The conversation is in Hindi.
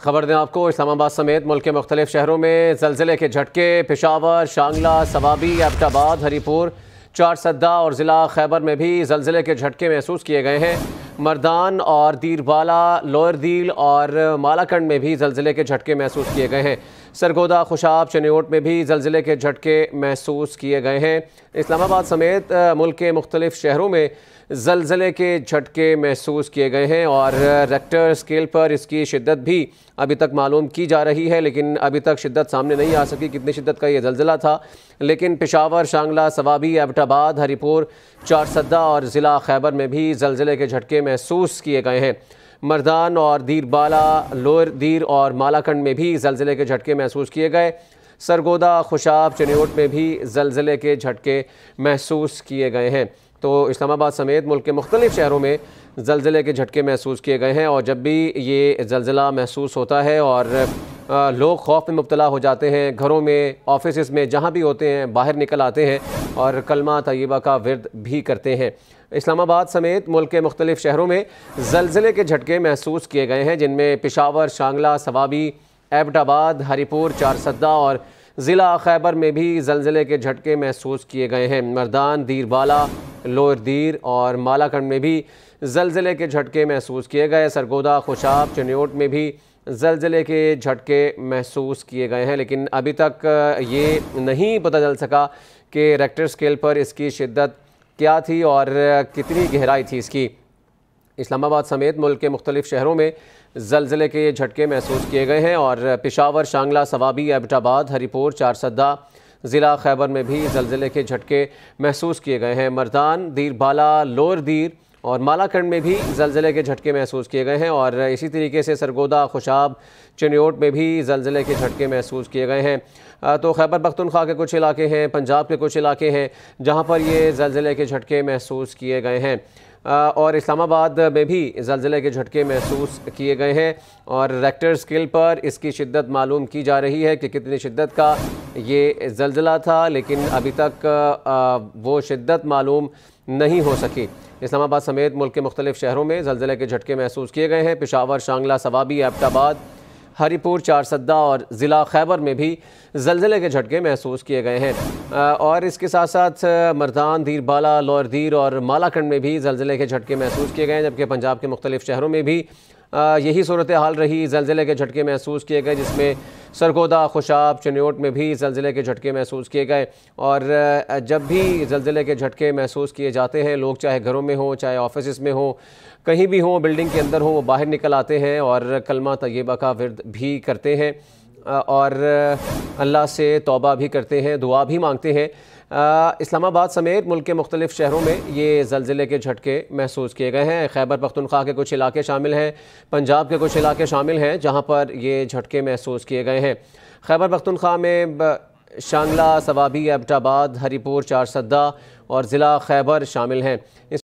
खबर दें आपको, इस्लामाबाद समेत मुल्क के मुख्तलिफ़ शहरों में जलजिले के झटके, पिशावर, शांगला, सवाबी, एबटाबाद, हरीपुर चार सद्दा और ज़िला खैबर में भी जलजिले के झटके महसूस किए गए हैं। मर्दान और दीरबाला लोअर दील और मालाकंड में भी जलजिले के झटके महसूस किए गए हैं। सरगोदा, खुशाब चनियोट में भी जलजिले के झटके महसूस किए गए हैं। इस्लामाबाद समेत मुल्क के मुख्तलिफ़ शहरों में जलजिले के झटके महसूस किए गए हैं और रेक्टर स्केल पर इसकी शिद्दत भी अभी तक मालूम की जा रही है, लेकिन अभी तक शिद्दत सामने नहीं आ सकी, कितनी शिद्दत का ये जलजिला था। लेकिन पेशावर, शांगला, सवाबी, एबटाबाद, हरीपुर, चारसद्दा और ज़िला खैबर में भी जलजिले के झटके महसूस किए गए हैं। मर्दान और दीरबाला लोअर दीर और मालाकंड में भी जलजिले के झटके महसूस किए गए। सरगोदा, खुशाब चनेट में भी जलजिले के झटके महसूस किए गए हैं। तो इस्लामाबाद समेत मुल्क के मुख्तलिफ़ शहरों में जलजिले के झटके महसूस किए गए हैं और जब भी ये जलजिला महसूस होता है और लोग खौफ में मुबतला हो जाते हैं, घरों में ऑफ़िस में, जहाँ भी होते हैं, बाहर निकल आते हैं और कलमा तयबा का विरद भी करते हैं। इस्लामाबाद समेत मुल्क के मुख्तलिफ़ शहरों में जलजिले के झटके महसूस किए गए हैं, जिनमें पिशावर, शांगला, सवाबी, एबटाबाद, हरीपुर, चारसद्दा और ज़िला खैबर में भी जलजिले के झटके महसूस किए गए हैं। मरदान दीरबाला लोअर दीर और मालाकंड में भी जलजिले के झटके महसूस किए गए सरगोदा, खुशाब, चनियोट में भी जलजिले के झटके महसूस किए गए हैं, लेकिन अभी तक ये नहीं पता चल सका कि रेक्टर स्केल पर इसकी शिद्दत क्या थी और कितनी गहराई थी इसकी? इस्लामाबाद समेत मुल्क के मुख्तलिफ़ शहरों में जलजिले के झटके महसूस किए गए हैं और पिशावर, शांगला, सवाबी एबटाबाद हरिपुर, चारसद्दा ज़िला खैबर में भी जलजिले के झटके महसूस किए गए हैं। मरदान, दीरबाला, लोअर दीर और मालाखंड में भी जलजिले के झटके महसूस किए गए हैं और इसी तरीके से सरगोदा, खुशाब, चनियोट में भी जलजिले के झटके महसूस किए गए हैं। तो खैबर पख्तनख्वा के कुछ इलाके हैं, पंजाब के कुछ इलाके हैं, जहाँ पर ये जलजिले के झटके महसूस किए गए हैं। और इस्लामाबाद में भी जलजिले के झटके महसूस किए गए हैं और रेक्टर स्केल पर इसकी शिद्दत मालूम की जा रही है कि कितनी शिद्दत का ये जलजिला था, लेकिन अभी तक वो शिद्दत मालूम नहीं हो सकी। इस्लामाबाद समेत मुल्क के मुख्तलिफ़ शहरों में जलजिले के झटके महसूस किए गए हैं। पिशावर, शांगला, सवाबी, एबटाबाद, हरीपुर, चारसद्दा और ज़िला खैबर में भी जलजिले के झटके महसूस किए गए हैं। और इसके साथ साथ मरदान, धीरबाला लोरदीर और मालाखंड में भी जलजिले के झटके महसूस किए गए हैं, जबकि पंजाब के मुख्तलिफ़ शहरों में भी यही सूरत हाल रही जलजिले के झटके महसूस किए गए, जिसमें सरगोदा, खुशाब, चनोट में भी जलजिले के झटके महसूस किए गए। और जब भी जलजिले के झटके महसूस किए जाते हैं, लोग चाहे घरों में हों, चाहे ऑफ़िस में हों, कहीं भी हों, बिल्डिंग के अंदर हों, वो बाहर निकल आते हैं और कलमा तयबा का विरद भी करते हैं। और अल्लाह से तोबा भी करते हैं, दुआ भी मांगते हैं। इस्लामाबाद समेत मुल्क के मुख्तलिफ़ शहरों में ये जलजिले के झटके महसूस किए गए हैं। खैबर पख्तनख्वा के कुछ इलाके शामिल हैं, पंजाब के कुछ इलाके शामिल हैं, जहाँ पर ये झटके महसूस किए गए हैं। खैबर पख्तनख्वा में शांगला, सवाबी एबटाबाद हरीपुर, चारसद्दा और ज़िला खैबर शामिल हैं।